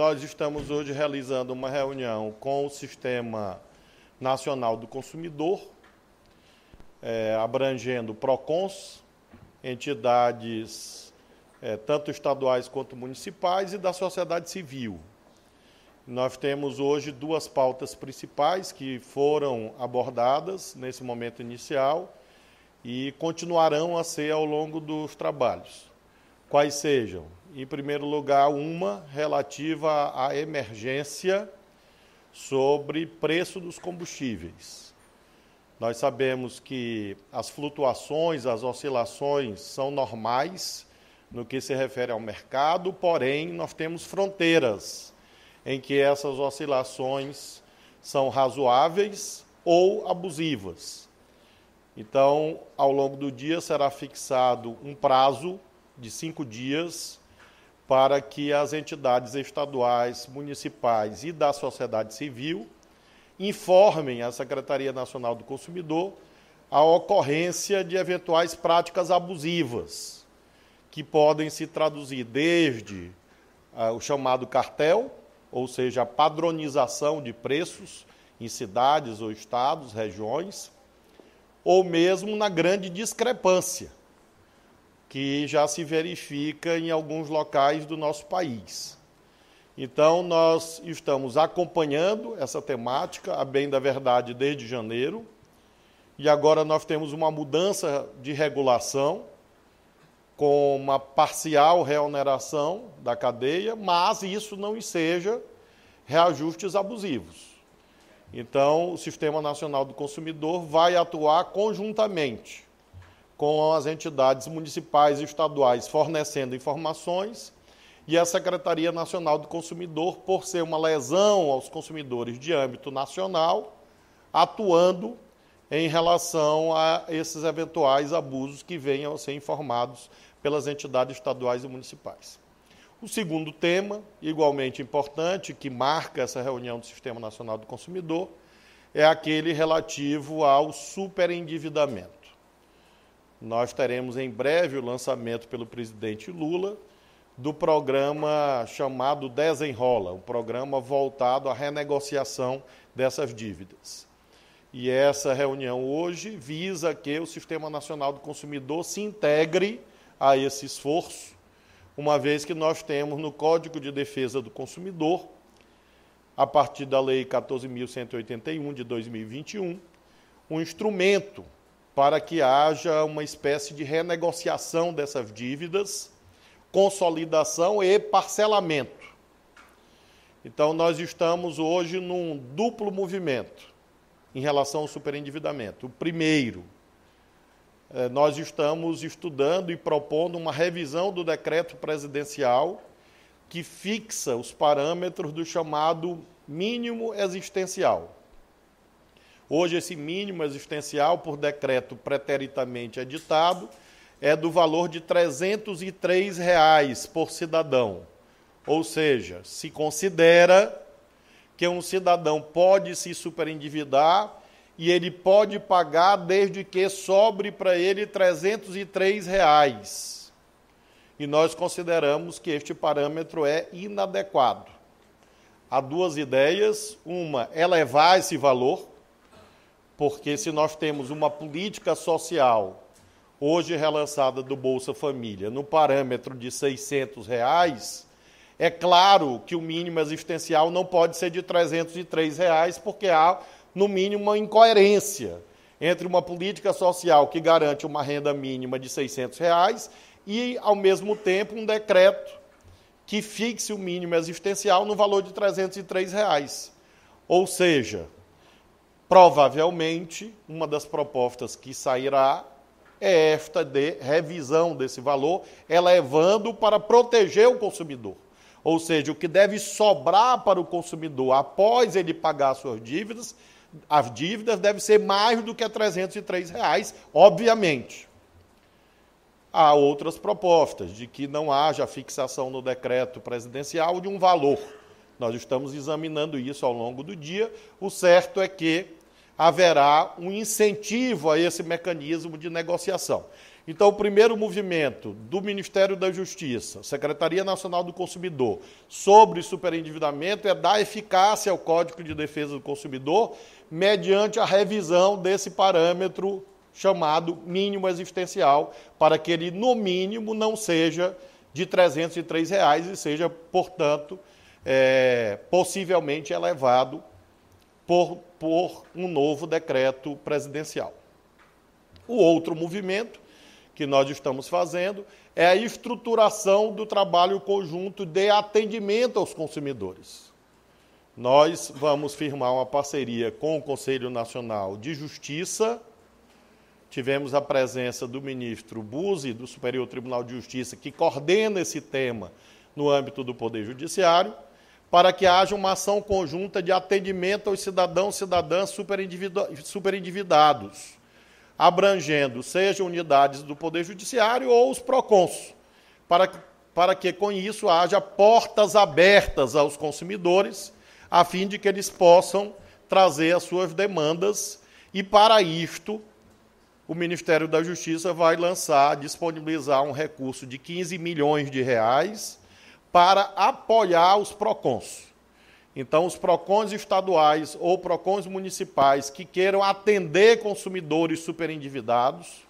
nós estamos hoje realizando uma reunião com o Sistema Nacional do Consumidor, é, abrangendo PROCONs, entidades é, tanto estaduais quanto municipais e da sociedade civil. Nós temos hoje duas pautas principais que foram abordadas nesse momento inicial e continuarão a ser ao longo dos trabalhos. Quais sejam? Em primeiro lugar, uma relativa à emergência sobre preço dos combustíveis. Nós sabemos que as flutuações, as oscilações são normais no que se refere ao mercado, porém, nós temos fronteiras em que essas oscilações são razoáveis ou abusivas. Então, ao longo do dia será fixado um prazo de cinco dias para que as entidades estaduais, municipais e da sociedade civil informem a Secretaria Nacional do Consumidor a ocorrência de eventuais práticas abusivas, que podem se traduzir desde ah, o chamado cartel, ou seja, a padronização de preços em cidades ou estados, regiões, ou mesmo na grande discrepância que já se verifica em alguns locais do nosso país. Então, nós estamos acompanhando essa temática, a bem da verdade, desde janeiro, e agora nós temos uma mudança de regulação, com uma parcial reoneração da cadeia, mas isso não enseja reajustes abusivos. Então, o Sistema Nacional do Consumidor vai atuar conjuntamente com as entidades municipais e estaduais fornecendo informações e a Secretaria Nacional do Consumidor, por ser uma lesão aos consumidores de âmbito nacional, atuando em relação a esses eventuais abusos que venham a ser informados pelas entidades estaduais e municipais. O segundo tema, igualmente importante, que marca essa reunião do Sistema Nacional do Consumidor, é aquele relativo ao superendividamento. Nós teremos em breve o lançamento pelo presidente Lula do programa chamado Desenrola, um programa voltado à renegociação dessas dívidas. E essa reunião hoje visa que o Sistema Nacional do Consumidor se integre a esse esforço, uma vez que nós temos no Código de Defesa do Consumidor, a partir da Lei 14.181 de 2021, um instrumento para que haja uma espécie de renegociação dessas dívidas, consolidação e parcelamento. Então, nós estamos hoje num duplo movimento em relação ao superendividamento. O primeiro, eh, nós estamos estudando e propondo uma revisão do decreto presidencial que fixa os parâmetros do chamado mínimo existencial. Hoje, esse mínimo existencial, por decreto preteritamente editado, é do valor de 303 reais por cidadão. Ou seja, se considera que um cidadão pode se superendividar e ele pode pagar desde que sobre para ele 303 reais. E nós consideramos que este parâmetro é inadequado. Há duas ideias: uma, elevar esse valor, porque se nós temos uma política social hoje relançada do Bolsa Família no parâmetro de 600 reais, é claro que o mínimo existencial não pode ser de 303 reais, porque há, no mínimo, uma incoerência entre uma política social que garante uma renda mínima de 600 reais e, ao mesmo tempo, um decreto que fixe o mínimo existencial no valor de 303 reais. Ou seja, Provavelmente, uma das propostas que sairá é esta de revisão desse valor, elevando para proteger o consumidor. Ou seja, o que deve sobrar para o consumidor após ele pagar suas dívidas, as dívidas deve ser mais do que 303 reais, obviamente. Há outras propostas de que não haja fixação no decreto presidencial de um valor. Nós estamos examinando isso ao longo do dia. O certo é que haverá um incentivo a esse mecanismo de negociação. Então, o primeiro movimento do Ministério da Justiça, Secretaria Nacional do Consumidor, sobre superendividamento é dar eficácia ao Código de Defesa do Consumidor mediante a revisão desse parâmetro chamado mínimo existencial, para que ele, no mínimo, não seja de 303 reais e seja, portanto, é, possivelmente elevado por, por um novo decreto presidencial. O outro movimento que nós estamos fazendo é a estruturação do trabalho conjunto de atendimento aos consumidores. Nós vamos firmar uma parceria com o Conselho Nacional de Justiça. Tivemos a presença do ministro Buzzi, do Superior Tribunal de Justiça, que coordena esse tema no âmbito do Poder Judiciário, para que haja uma ação conjunta de atendimento aos cidadãos e cidadãs superendividados abrangendo seja unidades do Poder Judiciário ou os PROCONs, para, para que com isso haja portas abertas aos consumidores, a fim de que eles possam trazer as suas demandas, e para isto o Ministério da Justiça vai lançar, disponibilizar um recurso de 15 milhões de reais para apoiar os PROCONs. Então, os PROCONs estaduais ou PROCONs municipais que queiram atender consumidores superendividados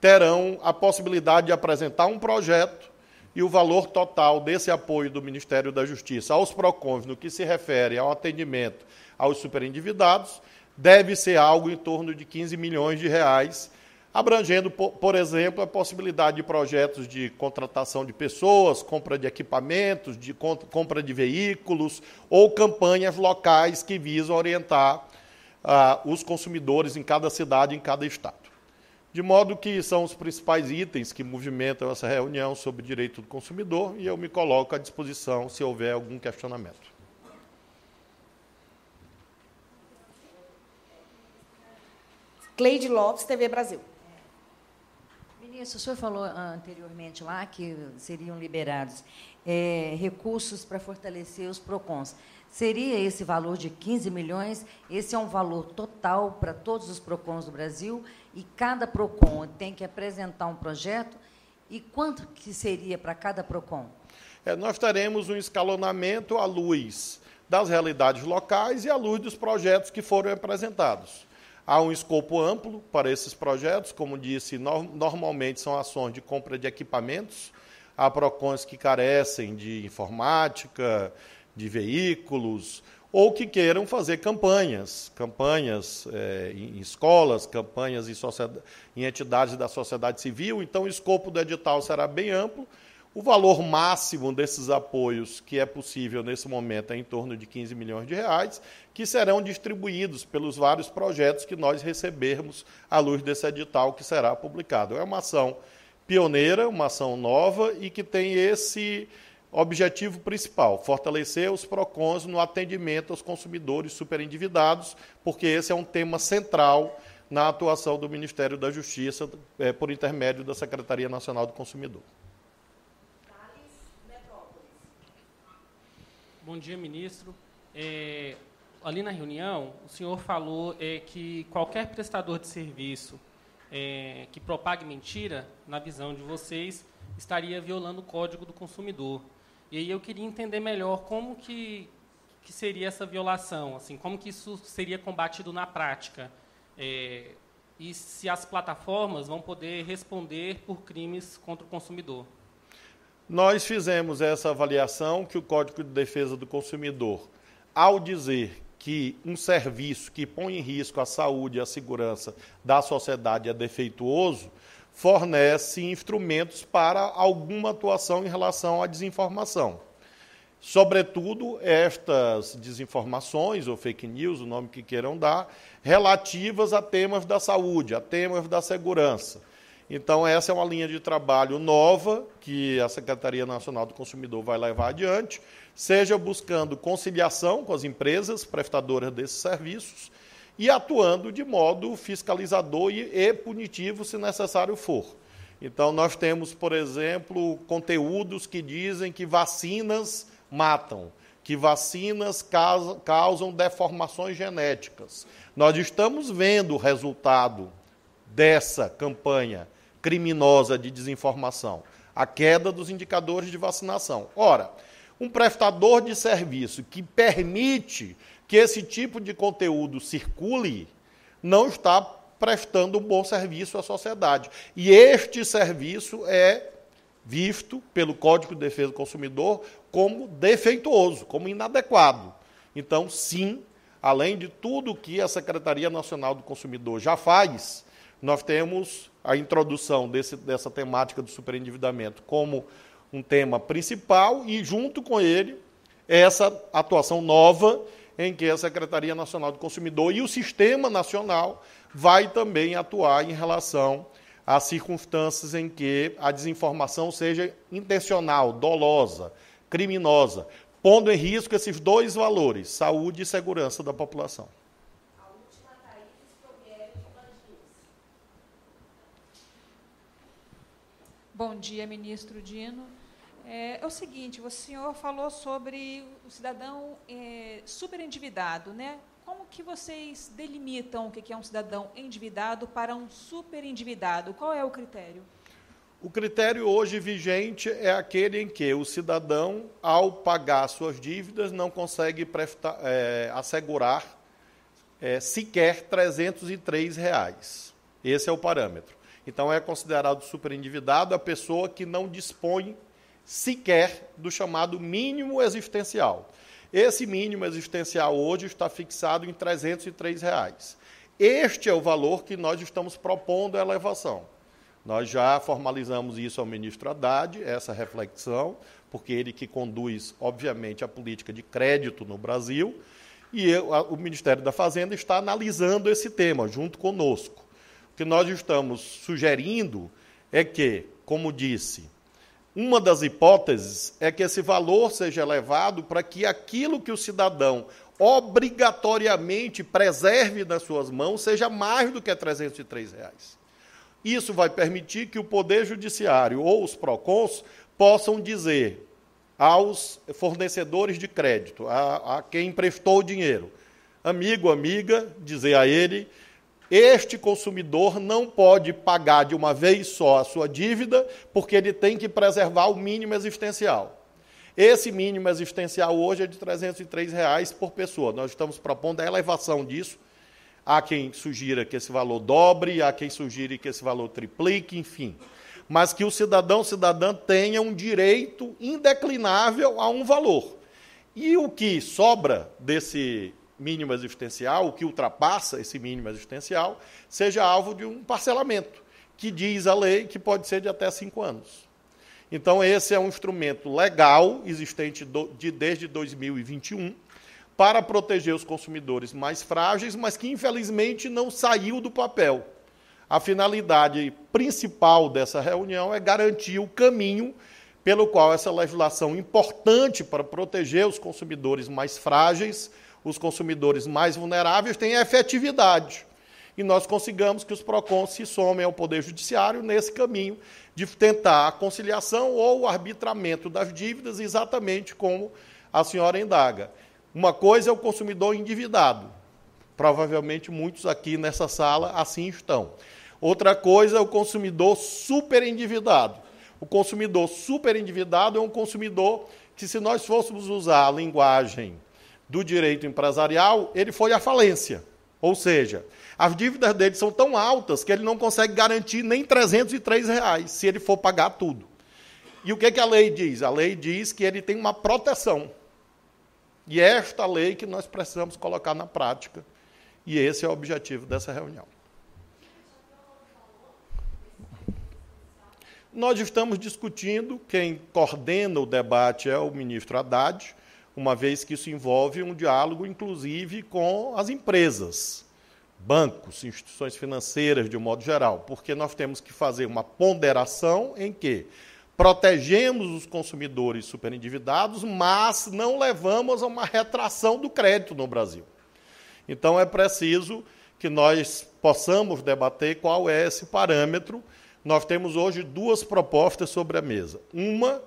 terão a possibilidade de apresentar um projeto e o valor total desse apoio do Ministério da Justiça aos PROCONs no que se refere ao atendimento aos superendividados deve ser algo em torno de 15 milhões de reais abrangendo, por exemplo, a possibilidade de projetos de contratação de pessoas, compra de equipamentos, de compra de veículos ou campanhas locais que visam orientar uh, os consumidores em cada cidade, em cada estado. De modo que são os principais itens que movimentam essa reunião sobre direito do consumidor e eu me coloco à disposição se houver algum questionamento. Cleide Lopes, TV Brasil. O senhor falou ah, anteriormente lá que seriam liberados é, recursos para fortalecer os PROCONs. Seria esse valor de 15 milhões? Esse é um valor total para todos os PROCONs do Brasil e cada PROCON tem que apresentar um projeto? E quanto que seria para cada PROCON? É, nós teremos um escalonamento à luz das realidades locais e à luz dos projetos que foram apresentados. Há um escopo amplo para esses projetos, como disse, no, normalmente são ações de compra de equipamentos, há PROCONs que carecem de informática, de veículos, ou que queiram fazer campanhas, campanhas é, em escolas, campanhas em, em entidades da sociedade civil. Então, o escopo do edital será bem amplo o valor máximo desses apoios que é possível nesse momento é em torno de 15 milhões de reais, que serão distribuídos pelos vários projetos que nós recebermos à luz desse edital que será publicado. É uma ação pioneira, uma ação nova e que tem esse objetivo principal: fortalecer os PROCONs no atendimento aos consumidores superendividados, porque esse é um tema central na atuação do Ministério da Justiça é, por intermédio da Secretaria Nacional do Consumidor. Bom dia, ministro. É, ali na reunião, o senhor falou é, que qualquer prestador de serviço é, que propague mentira, na visão de vocês, estaria violando o Código do Consumidor. E aí eu queria entender melhor como que, que seria essa violação, assim, como que isso seria combatido na prática. É, e se as plataformas vão poder responder por crimes contra o consumidor. Nós fizemos essa avaliação que o Código de Defesa do Consumidor, ao dizer que um serviço que põe em risco a saúde e a segurança da sociedade é defeituoso, fornece instrumentos para alguma atuação em relação à desinformação. Sobretudo, estas desinformações, ou fake news, o nome que queiram dar, relativas a temas da saúde, a temas da segurança. Então, essa é uma linha de trabalho nova que a Secretaria Nacional do Consumidor vai levar adiante, seja buscando conciliação com as empresas prestadoras desses serviços e atuando de modo fiscalizador e punitivo, se necessário for. Então, nós temos, por exemplo, conteúdos que dizem que vacinas matam, que vacinas causam deformações genéticas. Nós estamos vendo o resultado dessa campanha criminosa de desinformação? A queda dos indicadores de vacinação. Ora, um prestador de serviço que permite que esse tipo de conteúdo circule não está prestando um bom serviço à sociedade. E este serviço é visto pelo Código de Defesa do Consumidor como defeituoso, como inadequado. Então, sim, além de tudo que a Secretaria Nacional do Consumidor já faz, nós temos a introdução desse, dessa temática do superendividamento como um tema principal e, junto com ele, essa atuação nova em que a Secretaria Nacional do Consumidor e o Sistema Nacional vai também atuar em relação às circunstâncias em que a desinformação seja intencional, dolosa, criminosa, pondo em risco esses dois valores, saúde e segurança da população. Bom dia, ministro Dino. É, é, o seguinte, o senhor falou sobre o cidadão é, superendividado, né? Como que vocês delimitam o que é um cidadão endividado para um superendividado? Qual é o critério? O critério hoje vigente é aquele em que o cidadão, ao pagar suas dívidas, não consegue prestar, é, assegurar é, sequer 303 reais. Esse é o parâmetro. Então é considerado superendividado a pessoa que não dispõe sequer do chamado mínimo existencial. Esse mínimo existencial hoje está fixado em 303 reais. Este é o valor que nós estamos propondo a elevação. Nós já formalizamos isso ao ministro Haddad, essa reflexão, porque ele que conduz, obviamente, a política de crédito no Brasil, e eu, o Ministério da Fazenda está analisando esse tema junto conosco. Que nós estamos sugerindo é que, como disse, uma das hipóteses é que esse valor seja elevado para que aquilo que o cidadão obrigatoriamente preserve nas suas mãos seja mais do que 303 reais. Isso vai permitir que o Poder Judiciário ou os PROCONs possam dizer aos fornecedores de crédito, a, a quem emprestou o dinheiro, amigo, amiga, dizer a ele este consumidor não pode pagar de uma vez só a sua dívida, porque ele tem que preservar o mínimo existencial. Esse mínimo existencial hoje é de 303 reais por pessoa. Nós estamos propondo a elevação disso. Há quem sugira que esse valor dobre, há quem sugira que esse valor triplique, enfim. Mas que o cidadão, cidadã tenha um direito indeclinável a um valor. E o que sobra desse mínimo existencial, o que ultrapassa esse mínimo existencial, seja alvo de um parcelamento, que diz a lei que pode ser de até cinco anos. Então, esse é um instrumento legal, existente do, de, desde 2021, para proteger os consumidores mais frágeis, mas que infelizmente não saiu do papel. A finalidade principal dessa reunião é garantir o caminho pelo qual essa legislação importante para proteger os consumidores mais frágeis os consumidores mais vulneráveis tenham efetividade. E nós consigamos que os PROCONs se somem ao Poder Judiciário nesse caminho de tentar a conciliação ou o arbitramento das dívidas, exatamente como a senhora indaga. Uma coisa é o consumidor endividado. Provavelmente muitos aqui nessa sala assim estão. Outra coisa é o consumidor superendividado. O consumidor superendividado é um consumidor que, se nós fôssemos usar a linguagem do direito empresarial, ele foi à falência. Ou seja, as dívidas dele são tão altas que ele não consegue garantir nem 303 reais se ele for pagar tudo. E o que, que a lei diz? A lei diz que ele tem uma proteção. E é esta lei que nós precisamos colocar na prática. E esse é o objetivo dessa reunião. Nós estamos discutindo, quem coordena o debate é o ministro Haddad, uma vez que isso envolve um diálogo, inclusive, com as empresas, bancos, instituições financeiras, de um modo geral, porque nós temos que fazer uma ponderação em que protegemos os consumidores superendividados, mas não levamos a uma retração do crédito no Brasil. Então, é preciso que nós possamos debater qual é esse parâmetro. Nós temos hoje duas propostas sobre a mesa. Uma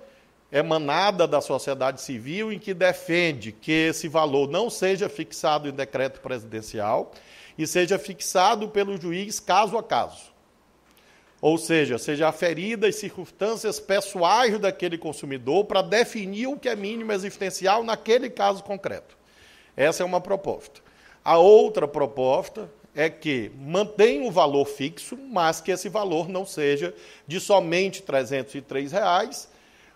emanada da sociedade civil em que defende que esse valor não seja fixado em decreto presidencial e seja fixado pelo juiz caso a caso. Ou seja, seja aferidas as circunstâncias pessoais daquele consumidor para definir o que é mínimo existencial naquele caso concreto. Essa é uma proposta. A outra proposta é que mantenha o valor fixo, mas que esse valor não seja de somente 303 reais,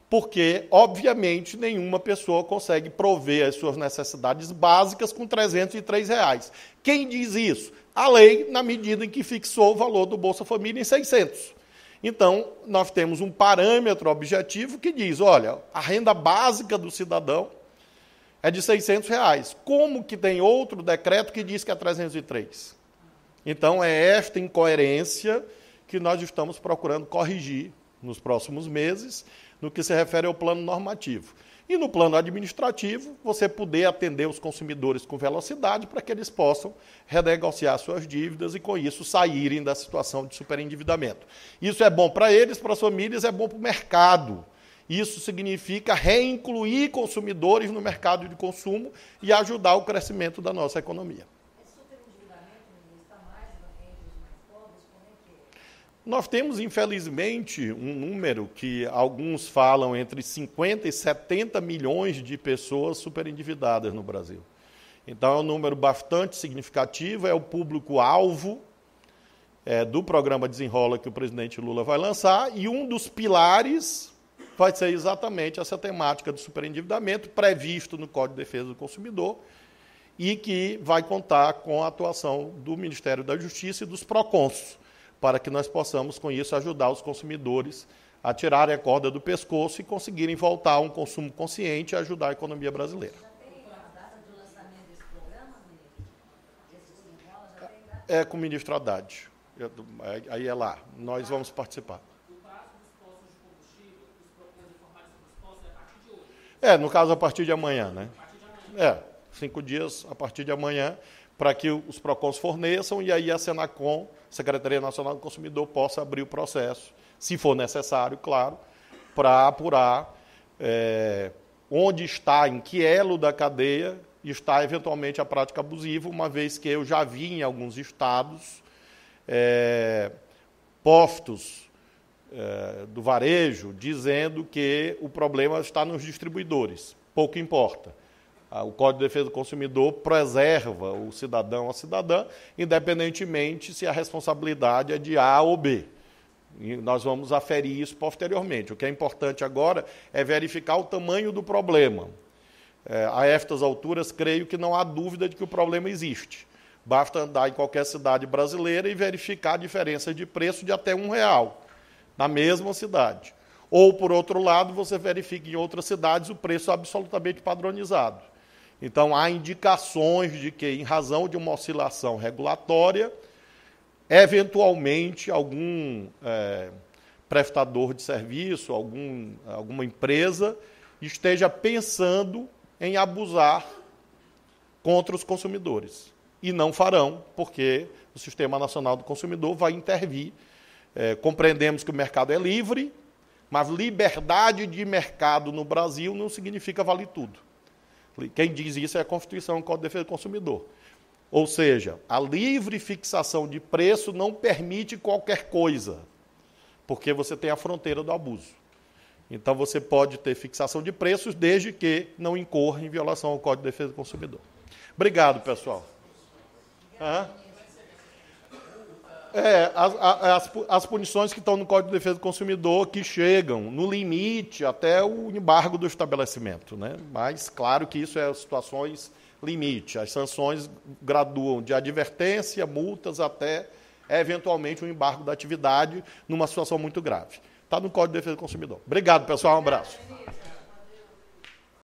porque, obviamente, nenhuma pessoa consegue prover as suas necessidades básicas com 303 reais. Quem diz isso? A lei, na medida em que fixou o valor do Bolsa Família em 600. Então, nós temos um parâmetro objetivo que diz, olha, a renda básica do cidadão é de 600 reais. Como que tem outro decreto que diz que é 303? Então, é esta incoerência que nós estamos procurando corrigir nos próximos meses, no que se refere ao plano normativo. E no plano administrativo, você poder atender os consumidores com velocidade para que eles possam renegociar suas dívidas e, com isso, saírem da situação de superendividamento. Isso é bom para eles, para as famílias, é bom para o mercado. Isso significa reincluir consumidores no mercado de consumo e ajudar o crescimento da nossa economia. Nós temos, infelizmente, um número que alguns falam entre 50 e 70 milhões de pessoas superendividadas no Brasil. Então, é um número bastante significativo, é o público-alvo é, do programa Desenrola que o presidente Lula vai lançar, e um dos pilares vai ser exatamente essa temática do superendividamento, previsto no Código de Defesa do Consumidor, e que vai contar com a atuação do Ministério da Justiça e dos PROCONs para que nós possamos, com isso, ajudar os consumidores a tirarem a corda do pescoço e conseguirem voltar a um consumo consciente e ajudar a economia brasileira. É com o ministro Haddad. Aí é lá. Nós vamos participar. É, no caso, a partir de amanhã, né? É, cinco dias a partir de amanhã, para que os PROCONs forneçam e aí a Senacom Secretaria Nacional do Consumidor possa abrir o processo, se for necessário, claro, para apurar é, onde está, em que elo da cadeia está eventualmente a prática abusiva, uma vez que eu já vi em alguns estados é, postos é, do varejo dizendo que o problema está nos distribuidores. Pouco importa. O Código de Defesa do Consumidor preserva o cidadão ou a cidadã, independentemente se a responsabilidade é de A ou B. E nós vamos aferir isso posteriormente. O que é importante agora é verificar o tamanho do problema. É, a estas alturas, creio que não há dúvida de que o problema existe. Basta andar em qualquer cidade brasileira e verificar a diferença de preço de até um real na mesma cidade. Ou, por outro lado, você verifica em outras cidades o preço absolutamente padronizado. Então, há indicações de que, em razão de uma oscilação regulatória, eventualmente algum é, prestador de serviço, algum, alguma empresa, esteja pensando em abusar contra os consumidores. E não farão, porque o Sistema Nacional do Consumidor vai intervir. É, compreendemos que o mercado é livre, mas liberdade de mercado no Brasil não significa vale tudo. Quem diz isso é a Constituição, o Código de Defesa do Consumidor. Ou seja, a livre fixação de preço não permite qualquer coisa, porque você tem a fronteira do abuso. Então você pode ter fixação de preços desde que não incorra em violação ao Código de Defesa do Consumidor. Obrigado, pessoal. Hã? É, as, as, as, punições que estão no Código de Defesa do Consumidor que chegam no limite até o embargo do estabelecimento. Né? Mas, claro que isso é situações limite. As sanções graduam de advertência, multas, até eventualmente o um embargo da atividade numa situação muito grave. Está no Código de Defesa do Consumidor. Obrigado, pessoal. Um abraço.